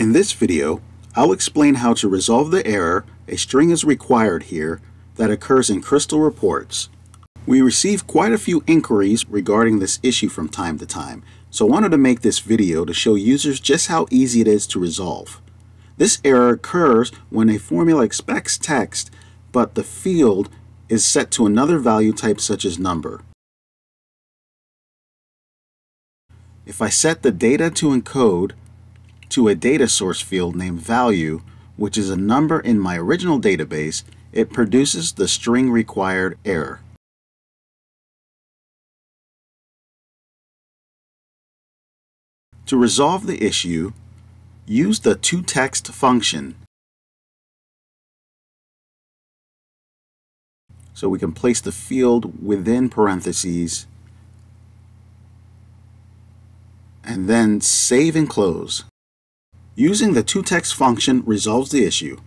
In this video, I'll explain how to resolve the error a string is required here that occurs in Crystal reports. We receive quite a few inquiries regarding this issue from time to time, so I wanted to make this video to show users just how easy it is to resolve. This error occurs when a formula expects text, but the field is set to another value type such as number. If I set the data to encode to a data source field named value, which is a number in my original database, it produces the string required error. To resolve the issue, use the toText function. So we can place the field within parentheses and then save and close. Using the toText function resolves the issue.